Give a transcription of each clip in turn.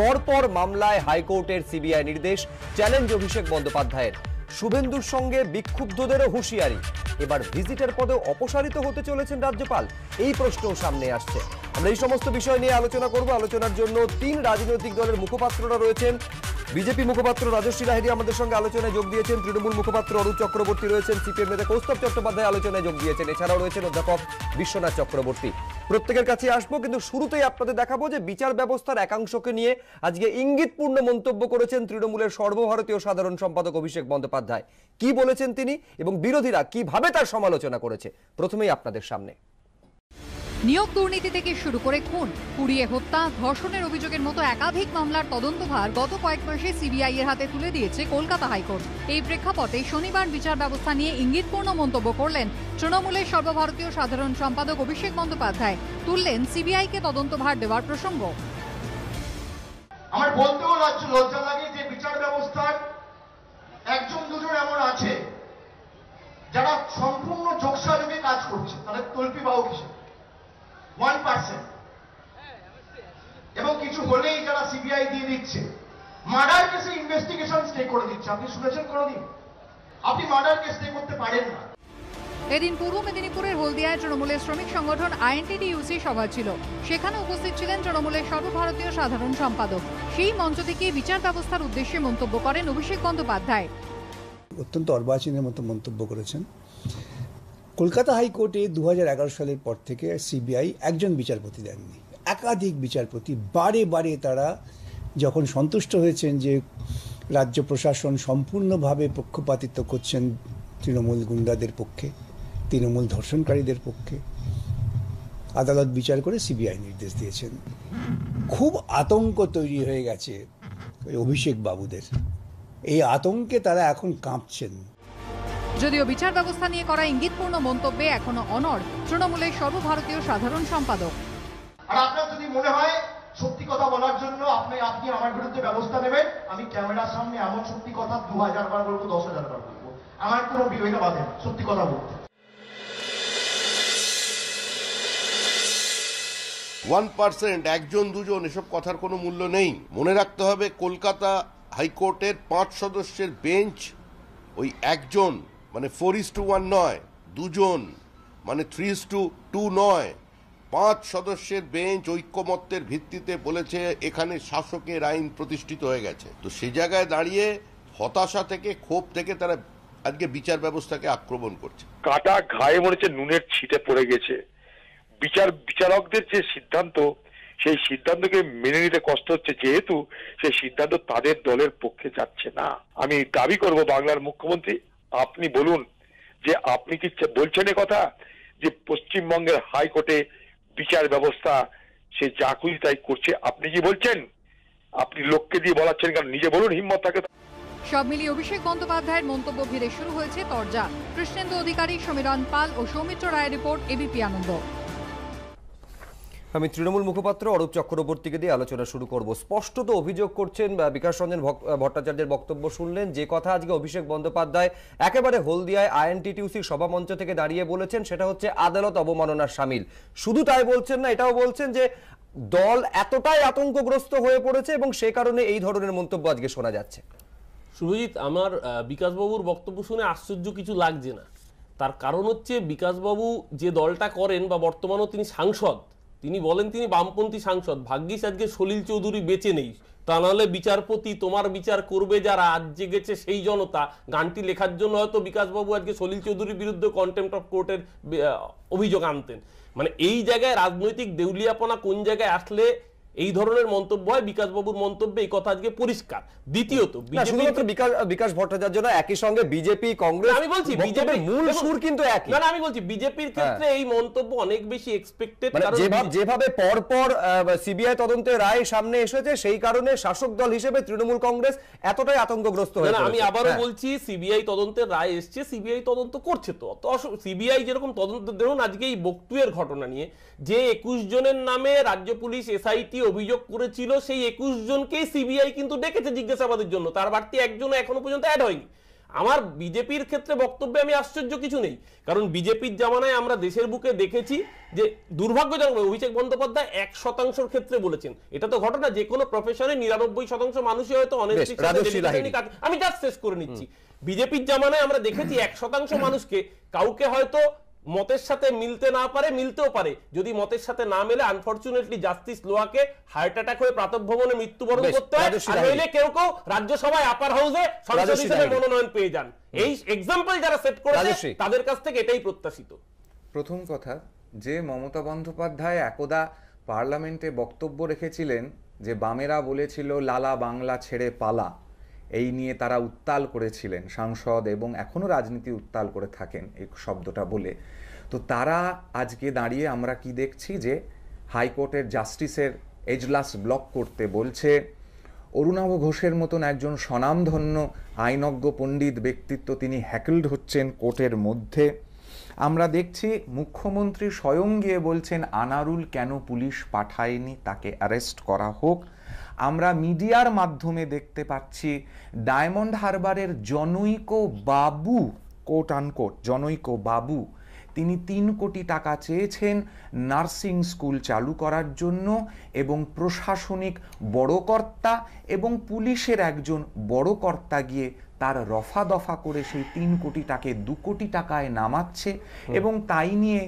পরপর মামলায় হাইকোর্টের সিবিআই নির্দেশ, চ্যালেঞ্জ অভিষেক বন্দ্যোপাধ্যায়ের। শুভেন্দুর সঙ্গে বিক্ষুব্ধদেরও হুঁশিয়ারি। এবার ভিজিটার পদে অপসারিত হতে চলেছেন রাজ্যপাল। এই প্রশ্নও সামনে আসছে। আমরা এই সমস্ত বিষয় নিয়ে আলোচনা করব। আলোচনার জন্য তিন রাজনৈতিক দলের মুখপাত্ররা রয়েছেন। বিজেপি মুখপাত্র রাজশ্রী লাহিড়ী আমাদের সঙ্গে আলোচনায় যোগ দিয়েছেন। তৃণমূল মুখপাত্র অরূপ চক্রবর্তী রয়েছেন। সিপিএম নেতা কৌস্তব চট্টোপাধ্যায় আলোচনায় যোগ দিয়েছেন। এছাড়াও রয়েছেন অধ্যাপক বিশ্বনাথ চক্রবর্তী। প্রত্যেকের কাছে আসব, কিন্তু শুরুতেই আপনাদের দেখাবো যে বিচার ব্যবস্থার একাংশকে নিয়ে আজকে ইঙ্গিতপূর্ণ মন্তব্য করেছেন তৃণমূলের সর্বভারতীয় সাধারণ সম্পাদক অভিষেক বন্দ্যোপাধ্যায়। কি বলেছেন তিনি এবং বিরোধীরা কীভাবে তার সমালোচনা করেছে? প্রথমেই আপনাদের সামনে। নিয়োগ দুর্নীতি থেকে শুরু করে খুন পুড়িয়ে হত্যা, ধর্ষণের অভিযোগের মতো একাধিক মামলার তদন্তভার গত কয়েক মাসে সিবিআই এর হাতে তুলে দিয়েছে কলকাতা হাইকোর্ট। এই প্রেক্ষাপটে শনিবার বিচার ব্যবস্থা নিয়ে ইঙ্গিতপূর্ণ মন্তব্য করলেন তৃণমূলের সর্বভারতীয় সাধারণ সম্পাদক অভিষেক বন্দ্যোপাধ্যায়। তুললেন সিবিআইকে তদন্তভার দেওয়ার প্রসঙ্গ। আমার বলতেও লজ্জা লাগে যে বিচার ব্যবস্থার একজন, দুজন এমন আছে যারা সম্পূর্ণ যোগসাযোগে কাজ করছে, তাদের তল্পি বাহক হিসেবে ওয়ান পার্সেন্ট এবং কিছু হলেই যারা সিবিআই দিয়ে দিচ্ছে মার্ডার কেসে ইনভেস্টিগেশন স্টে করে দিচ্ছে। আপনি শুনেছেন কোনোদিন? আপনি মার্ডার কেস স্টে করতে পারেন না। এদিন পূর্ব মেদিনীপুরের হলদিয়ায় তৃণমূলের শ্রমিক সংগঠন আইএনটিডিইউসি সভা ছিল। সেখানে উপস্থিত ছিলেন তৃণমূলের সর্বভারতীয় সাধারণ সম্পাদক। সেই মঞ্চ থেকে বিচার ব্যবস্থার উদ্দেশ্যে মন্তব্য করেন অভিষেক বন্দ্যোপাধ্যায়। অত্যন্ত অর্বাচীনের মতো মন্তব্য করেছেন। কলকাতা হাইকোর্টে দু হাজার এগারো সালের পর থেকে সিবিআই একজন বিচারপতি দেননি। একাধিক বিচারপতি বারে বারে তারা যখন সন্তুষ্ট হয়েছেন যে রাজ্য প্রশাসন সম্পূর্ণভাবে পক্ষপাতিত্ব করছেন তৃণমূল গুন্ডাদের পক্ষে, তৃণমূল ধর্ষণকারীদের পক্ষে, আদালত বিচার করে সিবিআই নির্দেশ দিয়েছেন। খুব আতঙ্ক তৈরি হয়ে গেছে অভিষেক বাবুদের এই আতঙ্কে তারা এখন কাঁপছেন। যদিও বিচার ব্যবস্থা নিয়ে করা ইঙ্গিতপূর্ণ মন্তব্যে এখনও অনড় তৃণমূলের সর্বভারতীয় সাধারণ সম্পাদক। আর আপনার যদি মনে হয় সত্যি কথা বলার জন্য আপনি আপনি আমার বিরুদ্ধে ব্যবস্থা নেবেন আমি ক্যামেরার সামনে এমন সত্যি কথা দু হাজার বার বলব দশ হাজার বার বলব। আমার কোনো বিরোধিতা বাধে সত্যি কথা বলতে। ওয়ান পার্সেন্ট একজন দুজন এসব কথার কোনো মূল্য নেই। মনে রাখতে হবে কলকাতা হাইকোর্টের পাঁচ সদস্যের বেঞ্চ ওই একজন। মানে ফোর ইস টু ওয়ান নয়, দুজন মানে থ্রি ইস টু টু নয়। পাঁচ সদস্যের বেঞ্চ ঐক্যমত্যের ভিত্তিতে বলেছে এখানে শাসকের আইন প্রতিষ্ঠিত হয়ে গেছে। তো সে জায়গায় দাঁড়িয়ে হতাশা থেকে, ক্ষোভ থেকে তারা আজকে বিচার ব্যবস্থাকে আক্রমণ করছে। কাটা ঘায়ে মনে হচ্ছে নুনের ছিটে পড়ে গেছে। বিচার, বিচারকদের যে সিদ্ধান্ত, সেই সিদ্ধান্তকে মেনে নিতে কষ্ট হচ্ছে, যেহেতু সেই সিদ্ধান্ত তাদের দলের পক্ষে যাচ্ছে না। আমি দাবি করব বাংলার মুখ্যমন্ত্রী আপনি বলুন যে আপনি কি বলছেন কথা? যে পশ্চিমবঙ্গের হাইকোর্টে বিচার ব্যবস্থা সে যা খুশি তাই করছে, আপনি কি বলছেন? আপনি লোককে দিয়ে বলাচ্ছেন কারণ নিজে বলুন, হিম্মত থাকে সব মিলিয়ে অভিষেক বন্দ্যোপাধ্যায়ের মন্তব্য ঘিরে শুরু হয়েছে তরজা। কৃষ্ণেন্দু অধিকারী সমীরণ পাল ও সৌমিত্র রায়ের রিপোর্ট এবিপি আনন্দ। আমি তৃণমূল মুখপাত্র অরূপ চক্রবর্তীকে দিয়ে আলোচনা শুরু করব। স্পষ্টত অভিযোগ করছেন বা বিকাশ রঞ্জন ভট্টাচার্যের বক্তব্য শুনলেন। যে কথা আজকে অভিষেক বন্দ্যোপাধ্যায় একেবারে হলদিয়ায় আইএনটিটিউসির সভামঞ্চ থেকে দাঁড়িয়ে বলেছেন, সেটা হচ্ছে আদালত অবমাননার সামিল। শুধু তাই বলছেন না, এটাও বলছেন যে দল এতটাই আতঙ্কগ্রস্ত হয়ে পড়েছে এবং সে কারণে এই ধরনের মন্তব্য আজকে শোনা যাচ্ছে। শুভজিৎ, আমার বিকাশবাবুর বক্তব্য শুনে আশ্চর্য কিছু লাগছে না। তার কারণ হচ্ছে বিকাশবাবু যে দলটা করেন বা বর্তমানেও তিনি সাংসদ তিনি বলেন তিনি বামপন্থী সাংসদ। ভাগ্যিস আজকে সলিল চৌধুরী বেঁচে নেই। তা নাহলে বিচারপতি তোমার বিচার করবে যারা আজ জেগেছে সেই জনতা। গানটি লেখার জন্য হয়তো বিকাশবাবু আজকে সলিল চৌধুরীর বিরুদ্ধে কন্টেম্প অফ কোর্টের অভিযোগ আনতেন। মানে এই জায়গায় রাজনৈতিক দেউলিয়াপনা কোন জায়গায় আসলে এই ধরনের মন্তব্য হয় বিকাশবাবুর মন্তব্যে এই কথা আজকে পরিষ্কার। দ্বিতীয়ত শুধুমাত্র বিকাশ বিকাশ ভট্টাচার্য না একই সঙ্গে বিজেপি কংগ্রেস আমি বলছি বক্তব্যের বিজেপি মূল সুর কিন্তু একই। না না আমি বলছি বিজেপির ক্ষেত্রে এই মন্তব্য অনেক বেশি এক্সপেক্টেড মানে কারণ যেভাবে যেভাবে পরপর সিবিআই তদন্তের রায় সামনে এসেছে সেই কারণে শাসক দল হিসেবে তৃণমূল কংগ্রেস এতটাই আতঙ্কগ্রস্ত না, হয়ে না, আমি আবারও হ্যাঁ। বলছি সিবিআই তদন্তের রায় এসছে সিবিআই তদন্ত করছে তো। তো সিবিআই যেরকম তদন্ত দেখুন আজকে এই বক্তুয়ের ঘটনা নিয়ে যে একুশ জনের নামে রাজ্য পুলিশ এসআইটি অভিযোগ করেছিল সেই একুশ জনকেই সিবিআই কিন্তু ডেকেছে জিজ্ঞাসাবাদের জন্য। তার বাড়তি একজনও এখনও পর্যন্ত অ্যাড হয়নি। আমার বিজেপির ক্ষেত্রে বক্তব্যে আমি আশ্চর্য কিছু নেই। কারণ বিজেপির জামানায় আমরা দেশের বুকে দেখেছি যে দুর্ভাগ্যজনক অভিষেক বন্দ্যোপাধ্যায় এক শতাংশের ক্ষেত্রে বলেছেন। এটা তো ঘটনা যে কোনো প্রফেশনে নিরানব্বই শতাংশ মানুষই হয়তো আমি জাস্ট শেষ করে নিচ্ছি। বিজেপির জামানায় আমরা দেখেছি এক শতাংশ মানুষকে কাউকে হয়তো মতের সাথে মিলতে না পারে মিলতেও পারে। যদি মতের সাথে না মেলে আনফরচুনেটলি জাস্টিস লোয়াকে হার্ট অ্যাটাক হয়ে প্রাতঃভবনে মৃত্যুবরণ করতে হয়। আর নইলে কেউ কেউ রাজ্যসভায় আপার হাউসে সংসদ হিসেবে মনোনয়ন পেয়ে যান। এই এক্সাম্পল যারা সেট করেছে তাদের কাছ থেকে এটাই প্রত্যাশিত। প্রথম কথা যে মমতা বন্দ্যোপাধ্যায় একদা পার্লামেন্টে বক্তব্য রেখেছিলেন যে বামেরা বলেছিল লালা বাংলা ছেড়ে পালা। এই নিয়ে তারা উত্তাল করেছিলেন, সাংসদ এবং এখনও রাজনীতি উত্তাল করে থাকেন এই শব্দটা বলে। তো তারা আজকে দাঁড়িয়ে আমরা কি দেখছি যে হাইকোর্টের জাস্টিসের এজলাস ব্লক করতে বলছে, অরুণাভ ঘোষের মতন একজন স্বনামধন্য আইনজ্ঞ পণ্ডিত ব্যক্তিত্ব তিনি হ্যাকল্ড হচ্ছেন কোর্টের মধ্যে। আমরা দেখছি মুখ্যমন্ত্রী স্বয়ং গিয়ে বলছেন, আনারুল কেন পুলিশ পাঠায়নি? তাকে অ্যারেস্ট করা হোক। আমরা মিডিয়ার মাধ্যমে দেখতে পাচ্ছি ডায়মন্ড হারবারের জনৈক বাবু কোট আনকোট জনৈক বাবু, তিনি তিন কোটি টাকা চেয়েছেন নার্সিং স্কুল চালু করার জন্য এবং প্রশাসনিক বড় কর্তা এবং পুলিশের একজন বড় কর্তা গিয়ে তার রফা দফা করে সেই তিন কোটি টাকে দু কোটি টাকায় নামাচ্ছে এবং তাই নিয়ে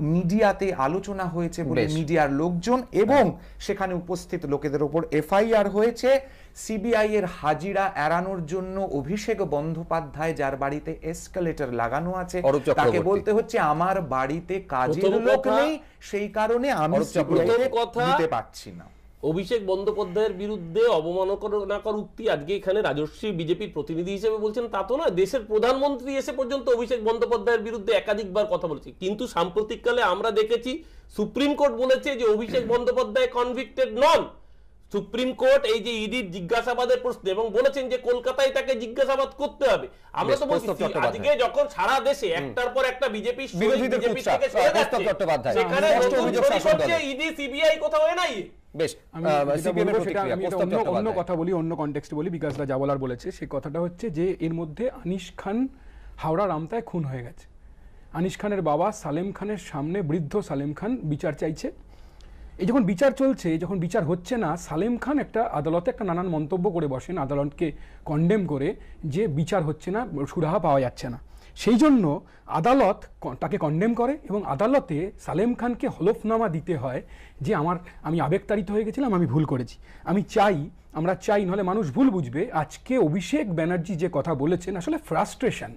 মিডিয়াতে আলোচনা হয়েছে বলে মিডিয়ার লোকজন এবং সেখানে উপস্থিত লোকেদের ওপর এফআইআর হয়েছে। সিবিআই এর হাজিরা এড়ানোর জন্য অভিষেক বন্দ্যোপাধ্যায় যার বাড়িতে এসকালেটর লাগানো আছে তাকে বলতে হচ্ছে আমার বাড়িতে কাজের লোক নেই সেই কারণে আমি কথা- দিতে পারছি না। অভিষেক বন্দ্যোপাধ্যায়ের বিরুদ্ধে অবমাননাকর উক্তি আজকে এখানে রাজস্বী বিজেপির প্রতিনিধি হিসেবে বলছেন, তা তো নয়। দেশের প্রধানমন্ত্রী এসে পর্যন্ত অভিষেক বন্দ্যোপাধ্যায়ের বিরুদ্ধে একাধিকবার কথা বলেছে। কিন্তু সাম্প্রতিককালে আমরা দেখেছি, সুপ্রিম কোর্ট বলেছে যে অভিষেক বন্দ্যোপাধ্যায় কনভিক্টেড নন। সুপ্রিম কোর্ট এই যে ইডির জিজ্ঞাসাবাদের প্রশ্ন এবং বলেছেন যে কলকাতায় তাকে জিজ্ঞাসাবাদ করতে হবে। আমরা তো বলছি আজকে যখন সারা দেশে একটার পর একটা বিজেপি। সেখানে করছে দলের। ইডি সিবিআই কোথাও বেশ কৌস্তব অন্য কথা বলি অন্য কনটেক্সটে বলি বিকাশ দা বলেছে সেই কথাটা হচ্ছে যে এর মধ্যে আনিস খান হাওড়া রামতায় খুন হয়ে গেছে। আনিস খানের বাবা সালেম খানের সামনে বৃদ্ধ সালেম খান বিচার চাইছে। এই যখন বিচার চলছে যখন বিচার হচ্ছে না, সালেম খান একটা আদালতে একটা নানান মন্তব্য করে বসেন, আদালতকে কন্ডেম করে যে বিচার হচ্ছে না, সুরাহা পাওয়া যাচ্ছে না। সেই জন্য আদালত তাকে কন্ডেম করে এবং আদালতে সালেম খানকে হলফনামা দিতে হয় যে আমার, আমি আবেগতাড়িত হয়ে গেছিলাম, আমি ভুল করেছি। আমি চাই, আমরা চাই, নাহলে মানুষ ভুল বুঝবে। আজকে অভিষেক ব্যানার্জি যে কথা বলেছেন, আসলে ফ্রাস্ট্রেশন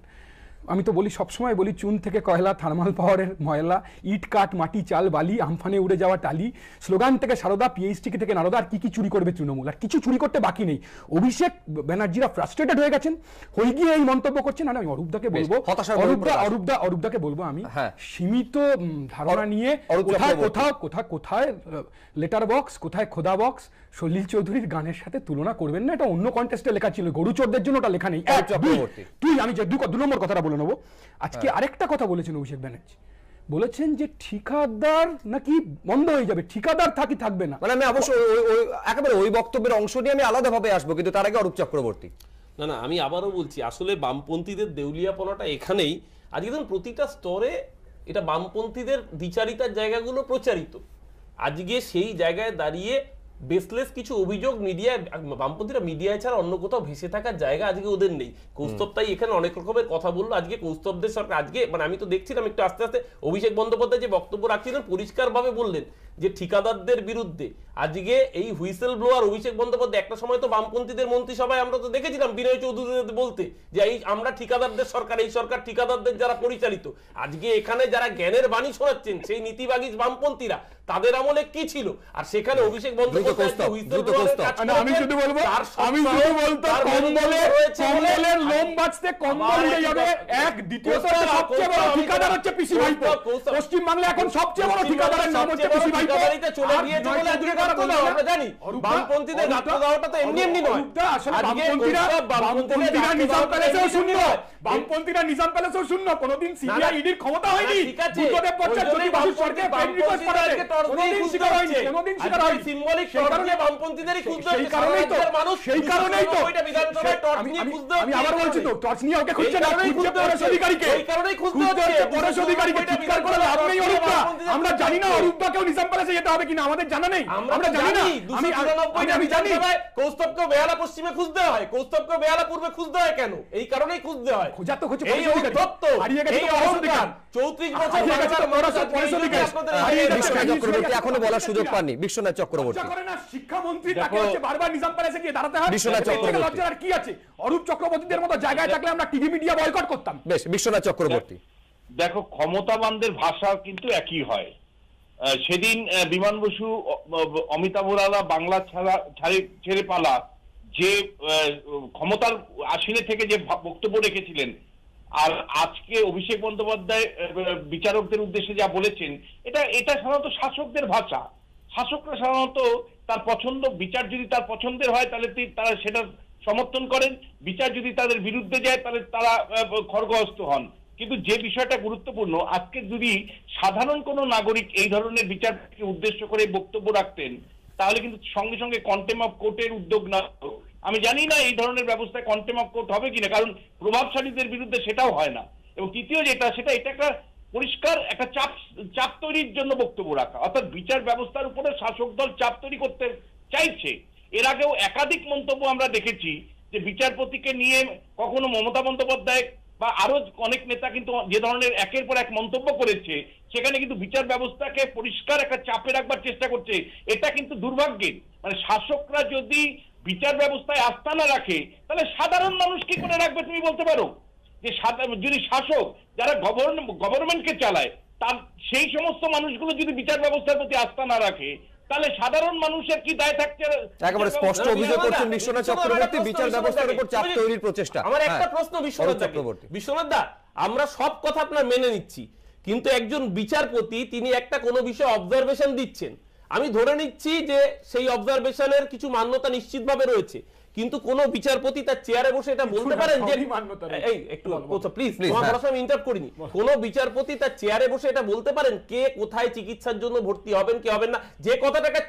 আমি তো বলি সবসময় বলি চুন থেকে কয়লা থার্মাল পাওয়ারের ময়লা ইট কাঠ মাটি চাল বালি আমফানে উড়ে যাওয়া টালি। স্লোগান থেকে সারদা পিএইচডি থেকে নারদা আর কি কি চুরি করবে তৃণমূল? আর কিছু চুরি করতে বাকি নেই। অভিষেক ব্যানার্জিরা ফ্রাস্ট্রেটেড হয়ে গেছেন। হয়ে গিয়ে এই মন্তব্য করছেন আর আমি অরূপদাকে বলব অরূপদা। অরূপদা অরূপদাকে বলব আমি হ্যাঁ। সীমিত ধারণা নিয়ে কোথায় কোথাও কোথায় কোথায় লেটার বক্স কোথায় খোদা বক্স সলিল চৌধুরীর গানের সাথে তুলনা করবেন না এটা অন্য কন্টেস্টে লেখা ছিল গরু চোরদের জন্য ওটা লেখা নেই। তুই আমি যে দু দু নম্বর কথাটা বলে নেব। আজকে হ্যাঁ। আরেকটা কথা বলেছেন অভিষেক ব্যানার্জি। বলেছেন যে ঠিকাদার নাকি বন্ধ হয়ে যাবে ঠিকাদার থাকি থাকবে না। মানে আমি অবশ্যই একেবারে ওই বক্তব্যের অংশ নিয়ে আমি আলাদাভাবে আসব কিন্তু তার আগে অরূপ চক্রবর্তী। না না আমি আবারও বলছি আসলে বামপন্থীদের দেউলিয়াপনাটা এখানেই আজকে ধরুন প্রতিটা স্তরে এটা বামপন্থীদের দ্বিচারিতার জায়গাগুলো প্রচারিত। আজকে সেই জায়গায় দাঁড়িয়ে বেসলেস কিছু অভিযোগ মিডিয়ায় বামপন্থীরা মিডিয়ায় ছাড়া অন্য কোথাও ভেসে থাকার জায়গা আজকে ওদের নেই। কৌস্তব তাই এখানে অনেক রকমের কথা বলল। আজকে কৌস্তবদের সরকার আজকে মানে আমি তো দেখছিলাম একটু আস্তে আস্তে অভিষেক বন্দ্যোপাধ্যায় যে বক্তব্য রাখছিলেন পরিষ্কারভাবে বললেন যে ঠিকাদারদের বিরুদ্ধে আজকে এই হুইসেল ব্লোয়ার অভিষেক বন্দ্যোপাধ্যায় একটা সময় তো বামপন্থীদের মন্ত্রিসভায় আমরা তো দেখেছিলাম বিনয় চৌধুরী বলতে যে এই আমরা ঠিকাদারদের সরকার এই সরকার ঠিকাদারদের যারা পরিচালিত আজকে এখানে যারা জ্ঞানের বাণী শোনাচ্ছেন সেই নীতিবাগী বামপন্থীরা তাদের আমলে কি ছিল আর সেখানে অভিষেক বন্দ্যোপাধ্যায় যে কৌস্তব, whistle দ্রুত blower এর কৌস্তব। কাজ না, আমি শুধু বলব আমি শুধু বলতো কম্বলে মেরুদণ্ড রয়েছে বলে কম্বলের লোম বাঁচতে কম্বল আবার যাবে এক দ্বিতীয়ত সবচেয়ে বড় ঠিকাদার হচ্ছে পিসি ভাইপো পশ্চিম বাংলা এখন সবচেয়ে বড় ঠিকাদারের নাম হচ্ছে পিসি ভাইপো চলে গিয়েছে বলে আজকে গাত্র দাও, আমরা জানি। বামপন্থীদের গাত্র অরূপদা, তো এমনি এমনি নয়। আসলে বামপন্থীরা নিজাম প্যালেসেও শূন্য নয়। বামপন্থীরা নিজাম প্যালেসেও শূন্য কোনোদিন সিবিআই ইডির ক্ষমতা হয়নি বুদ্ধদেব সরকার বামপন্থী- প্রেম রিকোয়েস্ট বামপন্থীরা পাঠাবে আজকে টর্চ দিয়ে কোনোদিন খুঁজতে স্বীকার হয়নি, হচ্ছে। কোনোদিন আজকে স্বীকার হয়নি। symbolic সেই টর্চ কারণে- দিয়ে বামপন্থীদেরই সেই- খুঁজতে সেই হচ্ছে। কারণেই তো সারা রাজ্যের মানুষ সেই কারণেই তো 299টা বিধানসভায় টর্চ আমি- নিয়ে আমি- খুঁজতে আমি হচ্ছে আবার এই বলছি তো কারণেই। টর্চ নিয়ে ওকে খুঁজছে এই না কারণেই খুঁজছে খুঁজতে পরেশ হচ্ছে। অধিকারীকে এই কারণেই খুঁজতে খুঁজতে হচ্ছে। হচ্ছে পরেশ অধিকারীকে 299টা চিৎকার করে আমরা জানি না। অরূপদাকেও নিজাম প্যালেসে যেতে হবে কিনা আমাদের জানা নেই। আমরা জানি না। জানি আমি আমি- 299 আমি জানি। কৌস্তবকে বেহালা পশ্চিমে খুঁজতে হয়। কৌস্তবকে বেহালা পূর্বে খুঁজতে হয় কেন? এই কারণেই খুঁজতে হয়। খোঁজা তো এই হারিয়ে গেছে অধিকারী। 34 বছর মানুষ হারিয়ে গেছে। চক্রবর্তী এখনও বলার সুযোগ পাননি বিশ্বনাথ চক্রবর্তী। শিক্ষামন্ত্রী তাকে হচ্ছে বারবার নিজাম প্যালেসে গিয়ে দাঁড়াতে হয়। বিশ্বনাথ চক্রবর্তী। লজ্জার আর কি আছে? অরূপ চক্রবর্তীদের মতো জায়গায় থাকলে আমরা টিভি মিডিয়া বয়কট করতাম। বেশ বিশ্বনাথ চক্রবর্তী। দেখো ক্ষমতাবানদের ভাষা কিন্তু একই হয়। আহ, সেদিন বিমান বসু অমিতাভ রালা বাংলা ছাড়া ছাড়ে- পালা যে আহ, ক্ষমতার আসীনে থেকে যে বক্তব্য রেখেছিলেন আর আজকে অভিষেক বন্দ্যোপাধ্যায় বিচারকদের উদ্দেশ্যে যা বলেছেন, এটা এটা সাধারণত শাসকদের ভাষা। শাসকরা সাধারণত তার পছন্দ, বিচার যদি তার পছন্দের হয়, তাহলে তারা সেটা সমর্থন করেন। বিচার যদি তাদের বিরুদ্ধে যায়, তাহলে তারা খড়গহস্ত হন। কিন্তু যে বিষয়টা গুরুত্বপূর্ণ, আজকে যদি সাধারণ কোনো নাগরিক এই ধরনের বিচারকে উদ্দেশ্য করে বক্তব্য রাখতেন, তাহলে কিন্তু সঙ্গে সঙ্গে কন্টেম অফ কোর্টের উদ্যোগ না। আমি জানি না এই ধরনের ব্যবস্থায় কন্টেম অফ কোর্ট হবে কিনা, কারণ প্রভাবশালীদের বিরুদ্ধে সেটাও হয় না। এবং তৃতীয় যেটা, সেটা এটা একটা পরিষ্কার একটা চাপ চাপ তৈরির জন্য বক্তব্য রাখা। অর্থাৎ বিচার ব্যবস্থার উপরে শাসক দল চাপ তৈরি করতে চাইছে। এর আগেও একাধিক মন্তব্য আমরা দেখেছি যে বিচারপতিকে নিয়ে কখনো মমতা বন্দ্যোপাধ্যায় বা আরও অনেক নেতা কিন্তু যে ধরনের একের পর এক মন্তব্য করেছে, সেখানে কিন্তু বিচার ব্যবস্থাকে পরিষ্কার একটা চাপে রাখবার চেষ্টা করছে। এটা কিন্তু দুর্ভাগ্যের। মানে শাসকরা যদি বিচার ব্যবস্থায় আস্থা না রাখে তাহলে সাধারণ মানুষ কি করে রাখবে তুমি বলতে পারো? যে যদি শাসক যারা গভর্নমেন্টকে চালায় তার সেই সমস্ত মানুষগুলো যদি বিচার ব্যবস্থার প্রতি আস্থা না রাখে তাহলে সাধারণ মানুষের কি দায় থাকছে একেবারে স্পষ্ট অভিযোগ করছেন বিশ্বনাথ চক্রবর্তী বিচার ব্যবস্থার উপর চাপ তৈরির প্রচেষ্টা। আমার একটা হ্যাঁ। প্রশ্ন বিশ্বনাথ চক্রবর্তী। বিশ্বনাথ দা আমরা সব কথা আপনার মেনে নিচ্ছি কিন্তু একজন বিচারপতি তিনি একটা কোনো বিষয়ে অবজারভেশন দিচ্ছেন। আমি ধরে নিচ্ছি যে সেই অবজারভেশনের কিছু মান্যতা নিশ্চিতভাবে রয়েছে। কিন্তু কোন বিচারপতি তার চেয়ারে বসে এটা বলতে পারেন যে। এই একটু প্লিজ তোমার হ্যাঁ। সময় ইন্টারাপ্ট করিনি। কোন বিচারপতি তার চেয়ারে বসে এটা বলতে পারেন কে কোথায় চিকিৎসার জন্য ভর্তি হবেন কি হবেন না। যে কথাটাকে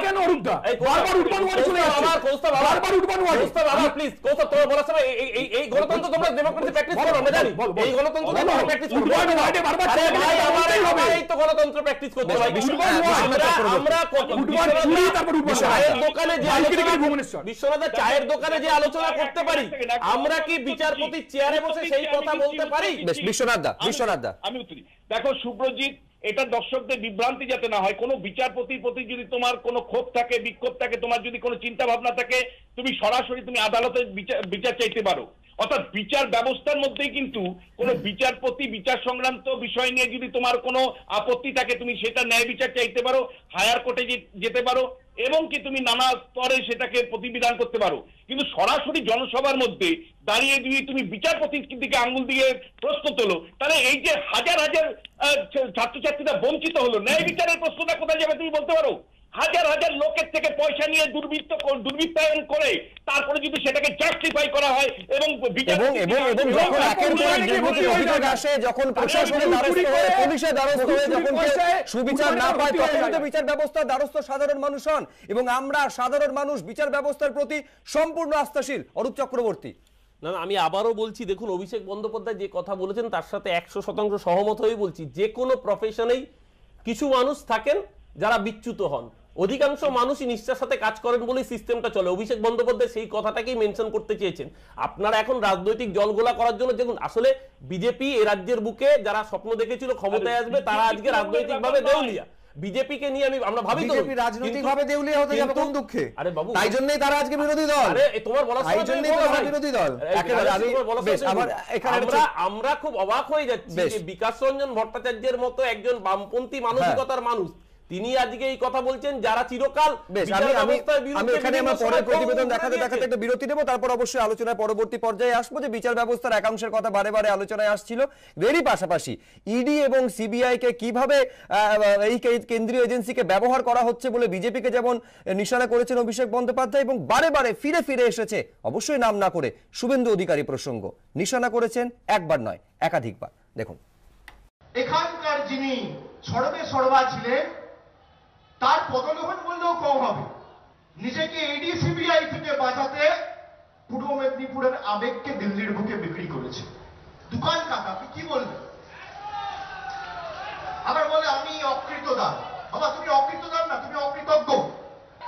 কেন অরূপদা? বারবার উঠবান চলে বারবার উঠবান তোমার বলার সময় এই- এই- এই- এই গণতন্ত্র তোমরা ডেমোক্রেসি প্র্যাকটিস করো আমরা জানি। বল, বল, এই গণতন্ত্র তোমরা উঠবান বারবার ভাই হবে। এই তো গণতন্ত্র প্র্যাকটিস করতে হয় আমরা আমরা উঠবান বিশ্বনাথ তারপর উঠবান দোকানে যে আলোচনা ভুবনেশ্বর। বিশ্বনাথ চায়ের দোকানে যে আলোচনা করতে পারি আমরা কি বিচারপতি চেয়ারে বসে সেই কথা বলতে পারি? বিশ্বনাথ দা বিশ্বনাথ দা আমি উত্তরি। দেখো সুব্রজিৎ এটা দর্শকদের বিভ্রান্তি যাতে না হয় কোনো বিচারপতির প্রতি যদি তোমার কোনো ক্ষোভ থাকে বিক্ষোভ থাকে তোমার যদি কোনো চিন্তা ভাবনা থাকে তুমি সরাসরি তুমি আদালতে বিচার বিচার চাইতে পারো। অর্থাৎ বিচার ব্যবস্থার মধ্যেই কিন্তু কোনো বিচারপতি বিচার সংক্রান্ত বিষয় নিয়ে যদি তোমার কোনো আপত্তি থাকে তুমি সেটা ন্যায় বিচার চাইতে পারো হায়ার কোর্টে যেতে পারো এবং কি তুমি নানা স্তরে সেটাকে প্রতিবিধান করতে পারো। কিন্তু সরাসরি জনসভার মধ্যে দাঁড়িয়ে দিয়ে তুমি বিচারপতির দিকে আঙ্গুল দিয়ে প্রশ্ন তোলো, তাহলে এই যে হাজার হাজার ছাত্রছাত্রীরা বঞ্চিত হলো, ন্যায় বিচারের প্রশ্নটা কোথায় যাবে তুমি বলতে পারো? হাজার হাজার লোকের থেকে পয়সা নিয়ে দুর্বৃত্ত দুর্বৃত্তায়ন করে তারপরে যদি সেটাকে জাস্টিফাই করা হয় এবং এবং এবং এবং যখন একের পর দুর্নীতির অভিযোগ আসে যখন প্রশাসনের দ্বারস্থ হয়ে পুলিশের দ্বারস্থ হয়ে যখন সুবিচার না পায় তখন বিচার ব্যবস্থার দ্বারস্থ সাধারণ মানুষ হন এবং আমরা সাধারণ মানুষ বিচার ব্যবস্থার প্রতি সম্পূর্ণ আস্থাশীল অরূপ চক্রবর্তী। না না আমি আবারও বলছি দেখুন অভিষেক বন্দ্যোপাধ্যায় যে কথা বলেছেন তার সাথে একশো শতাংশ সহমত হয়ে বলছি যে কোনো প্রফেশনেই কিছু মানুষ থাকেন যারা বিচ্যুত হন। অধিকাংশ মানুষই নিষ্ঠার সাথে কাজ করেন বলেই সিস্টেমটা চলে। অভিষেক বন্দ্যোপাধ্যায় সেই কথাটাকেই মেনশন করতে চেয়েছেন। আপনারা এখন রাজনৈতিক জলগোলা করার জন্য দেখুন আসলে বিজেপি এ রাজ্যের বুকে যারা স্বপ্ন দেখেছিল ক্ষমতায় আসবে তারা আজকে রাজনৈতিকভাবে দেউলিয়া। বিজেপিকে নিয়ে আমি আমরা ভাবি তো বিজেপি রাজনৈতিকভাবে দেউলিয়া হতে যাবে কোন দুঃখে? আরে বাবু তাই জন্যই তারা আজকে বিরোধী দল। আরে তোমার বলার তাই জন্যই তারা বিরোধী দল। একেবারে আমি- তোমার বলার বেশ, সময় তুমি আমার এখানে আমরা আমরা খুব অবাক হয়ে যাচ্ছি যে বিকাশ রঞ্জন ভট্টাচার্যের মতো একজন বামপন্থী মানসিকতার মানুষ তিনি আজকে এই কথা বলছেন যারা চিরকাল আমি এখানে আমার পরের প্রতিবেদন দেখাতে উগরে দেখাতে একটা বিরতি দেবো তারপর অবশ্যই আলোচনায় পরবর্তী পর্যায়ে আসব যে বিচার ব্যবস্থার একাংশের কথা বারে বারে আলোচনায় আসছিল। এরই পাশাপাশি ইডি এবং সিবিআই কে কীভাবে আহ, এই কেন্দ্রীয় এজেন্সিকে ব্যবহার করা হচ্ছে বলে বিজেপিকে যেমন নিশানা করেছেন অভিষেক বন্দ্যোপাধ্যায় এবং বারে বারে ফিরে ফিরে এসেছে অবশ্যই নাম না করে শুভেন্দু অধিকারী প্রসঙ্গ। নিশানা করেছেন একবার নয় একাধিকবার। দেখুন। এখানকার যিনি সর্বে সর্বা ছিলেন তার পদলোভন বললেও কম হবে। নিজেকে এডি সিবিআই থেকে বাঁচাতে পূর্ব মেদিনীপুরের আবেগকে দিল্লির বুকে বিক্রি করেছে। দোকান কাকা, আপনি কি বলবেন আবার বলে, আমি অকৃতদার। বাবা, তুমি অকৃতদার না, তুমি অকৃতজ্ঞ।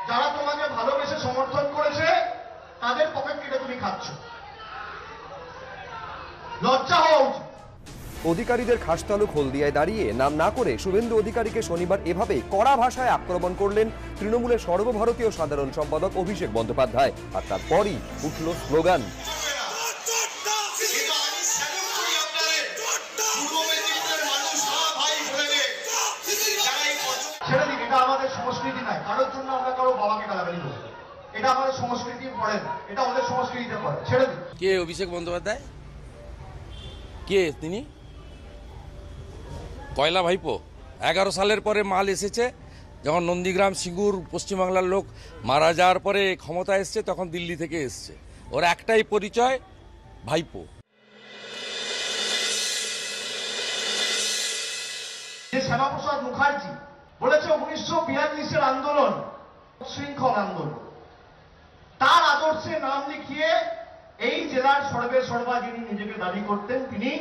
যারা তোমাকে ভালোবেসে সমর্থন করেছে, তাদের পকেট কেটে তুমি খাচ্ছ। লজ্জা হওয়া উচিত। অধিকারীদের খাসতালুক হলদিয়ায় দাঁড়িয়ে নাম না করে শুভেন্দু অধিকারীকে শনিবার এভাবে কড়া ভাষায় আক্রমণ করলেন তৃণমূলের সর্বভারতীয় সাধারণ সম্পাদক অভিষেক বন্দ্যোপাধ্যায়। আর তারপরই উঠল স্লোগান। ছেড়ে দিন এটা আমাদের সংস্কৃতি নাই। কারোর জন্য আমরা কারও বাবাকে গালাগালি করি এটা আমাদের সংস্কৃতি পড়ে না। এটা ওদের সংস্কৃতিতে পড়ে। ছেড়ে দিন। কে অভিষেক বন্দ্যোপাধ্যায়? কে তিনি? কয়লা ভাইপো, এগারো সালের পরে মাল এসেছে, যখন নন্দীগ্রাম, সিঙ্গুর, পশ্চিমবাংলার লোক মারা যাওয়ার পরে ক্ষমতা এসছে, তখন দিল্লি থেকে এসছে। ওর একটাই পরিচয়, ভাইপো। শ্যামাপ্রসাদ মুখার্জি বলেছে উনিশশো বিয়াল্লিশের আন্দোলন শৃঙ্খল আন্দোলন। তার আদর্শে নাম লিখিয়ে এই জেলার সর্বে সর্বা যিনি নিজেকে দাবি করতেন তিনি।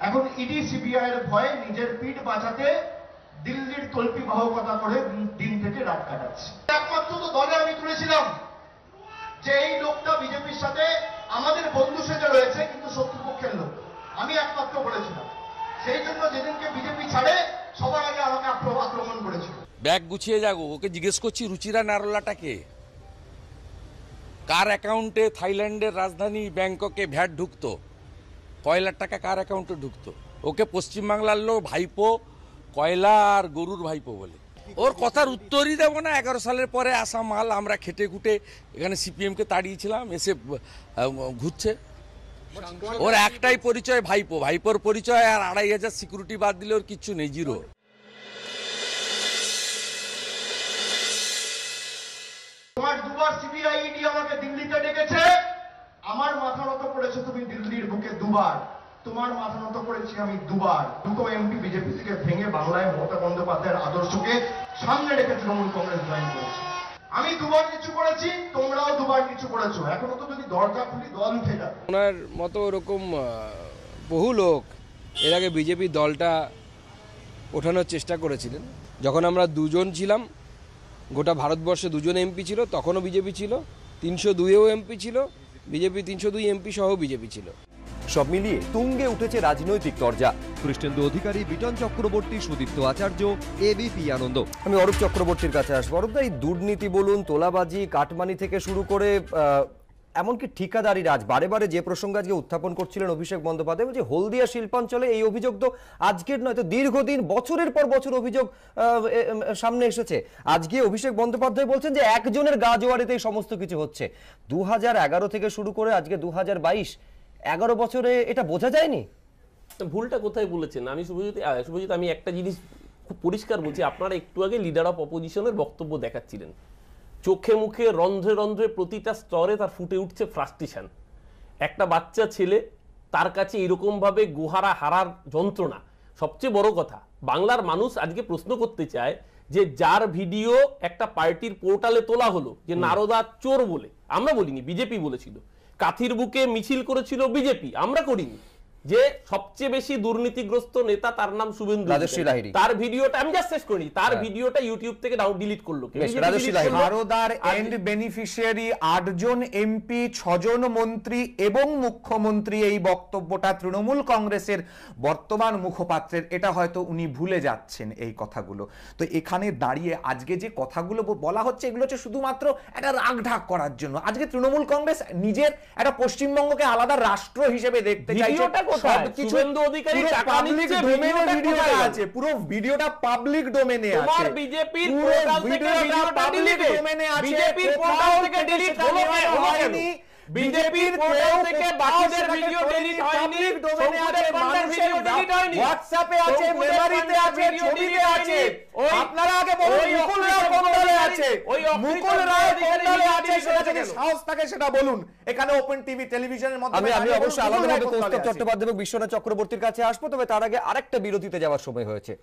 এখন ইডি সিবিআই এর ভয়ে নিজের পিঠ বাঁচাতে দিল্লির তল্পি বাহকতা করে দিন থেকে রাত কাটাচ্ছে। একমাত্র তো দলে আমি তুলেছিলাম যে এই লোকটা বিজেপির সাথে আমাদের বন্ধু সেজে রয়েছে, কিন্তু শত্রুপক্ষের লোক। আমি একমাত্র বলেছিলাম। সেই জন্য যেদিনকে বিজেপি ছাড়ে, সবার আগে আমাকে আক্রমণ করেছিল। ব্যাগ গুছিয়ে যাগো ওকে জিজ্ঞেস করছি, রুচিরা নারোলাটাকে কার অ্যাকাউন্টে থাইল্যান্ডের রাজধানী ব্যাংককে ভ্যাট ঢুকতো? কয়লার টাকা কার অ্যাকাউন্টে ঢুকতো? ওকে পশ্চিমবাংলার লোক ভাইপো কয়লা আর গরুর ভাইপো বলে। ওর কথার উত্তরই দেবো না এগারো সালের পরে আসা মাল আমরা খেটে খুটে এখানে সিপিএমকে তাড়িয়েছিলাম এসে ঘুরছে। ওর একটাই পরিচয় ভাইপো। ভাইপোর পরিচয় আর আড়াই হাজার সিকিউরিটি বাদ দিলে ওর কিচ্ছু নেই জিরো তোমার দুবার সিবিআই আমাকে দিল্লিতে ডেকেছে। আমার মাথা নত করেছ তুমি দুবার, তোমার মাথা নত করেছি আমি দুবার। দুটো এমপি বিজেপি থেকে ভেঙে বাংলায় মমতা বন্দ্যোপাধ্যায়ের আদর্শকে সামনে রেখে তৃণমূল কংগ্রেস জয়েন করেছে। আমি দুবার কিছু করেছি, তোমরাও দুবার কিছু করেছ। এখনও তো যদি দরজা খুলি, দল উঠে যাবে। ওনার মতো ওরকম বহু লোক এর আগে বিজেপি দলটা ওঠানোর চেষ্টা করেছিলেন। যখন আমরা দুজন ছিলাম, গোটা ভারতবর্ষে দুজন এমপি ছিল, তখনও বিজেপি ছিল। তিনশো দুইয়েও এমপি ছিল, বিজেপি তিনশো দুই এমপি সহ বিজেপি ছিল। সব মিলিয়ে তুঙ্গে উঠেছে রাজনৈতিক তরজা। কৃষ্ণেন্দু অধিকারী বিটন চক্রবর্তী সুদীপ্ত আচার্য এ এবিপি আনন্দ। আমি অরূপ চক্রবর্তীর কাছে আসব। অরূপ দা, এই দুর্নীতি বলুন তোলাবাজি কাটমানি থেকে শুরু করে এমনকি ঠিকাদারি রাজ বারে বারে যে প্রসঙ্গ আজকে উত্থাপন করছিলেন অভিষেক বন্দ্যোপাধ্যায় যে হলদিয়া শিল্পাঞ্চলে এই অভিযোগ তো আজকের নয় তো দীর্ঘদিন বছরের পর বছর অভিযোগ সামনে এসেছে। আজকে অভিষেক বন্দ্যোপাধ্যায় বলছেন যে একজনের গা জোয়ারিতেই সমস্ত কিছু হচ্ছে। দু হাজার এগারো থেকে শুরু করে আজকে দু হাজার বাইশ এগারো বছরে এটা বোঝা যায়নি? ভুলটা কোথায় বলেছেন? আমি শুভজিৎ শুভজিৎ আমি একটা জিনিস খুব পরিষ্কার বলছি আপনারা একটু আগে লিডার অফ অপোজিশনের বক্তব্য দেখাচ্ছিলেন। চোখে মুখে রন্ধ্রে রন্ধ্রে প্রতিটা স্তরে তার ফুটে উঠছে ফ্রাস্ট্রেশন একটা বাচ্চা ছেলে তার কাছে এরকমভাবে গুহারা হারার যন্ত্রণা। সবচেয়ে বড় কথা বাংলার মানুষ আজকে প্রশ্ন করতে চায় যে যার ভিডিও একটা পার্টির পোর্টালে তোলা হলো যে নারদা চোর বলে আমরা বলিনি বিজেপি বলেছিল। কাথির বুকে মিছিল করেছিল বিজেপি আমরা করিনি। যে সবচেয়ে বেশি দুর্নীতিগ্রস্ত নেতা তার নাম শুভেন্দু। তার ভিডিওটা আমি জাস্ট শেষ করি তার হ্যাঁ। ভিডিওটা ইউটিউব থেকে ডাউন ডিলিট করল। হারোদার এন্ড বেনিফিশিয়ারি আটজন এমপি ছজন মন্ত্রী এবং মুখ্যমন্ত্রী এই বক্তব্যটা তৃণমূল কংগ্রেসের বর্তমান মুখপাত্রের। এটা হয়তো উনি ভুলে যাচ্ছেন এই কথাগুলো। তো এখানে দাঁড়িয়ে আজকে যে কথাগুলো বলা হচ্ছে এগুলো হচ্ছে শুধুমাত্র একটা রাগঢাক করার জন্য। আজকে তৃণমূল কংগ্রেস নিজের একটা পশ্চিমবঙ্গকে আলাদা রাষ্ট্র হিসেবে দেখতে চাইছে। কোথায়? শুভেন্দু অধিকারী টাকা নিচ্ছে, ভিডিওটা? আছে পুরো ভিডিওটা পাবলিক ডোমেনে আছে তোমার বিজেপির পুরো পোর্টাল থেকে ভিডিওটা আছে। বিজেপির পোর্টাল থেকে থেকে হলো হলো কেন? বিজেপির পোর্টাল থেকে বাকিদের ভিডিও delete হয়নি। পান্ডার ভিডিও delete হয়নি। হোয়াটসঅ্যাপে আছে, আছে, ছবিতে আছে। ওই- আপনারা আগে বলুন, মুকুল রায় কোন দলে আছে? ওই মুকুল রায় কোন দলে আছে? সেটা সাহস থাকে সেটা বলুন এখানে ওপেন টিভি টেলিভিশনের আমি মাধ্যমে আমি অবশ্যই আলাদাভাবে কৌস্তব চট্টোপাধ্যায় এবং বিশ্বনাথ চক্রবর্তীর কাছে আসব তবে তার আগে আরেকটা বিরতিতে যাওয়ার সময় হয়েছে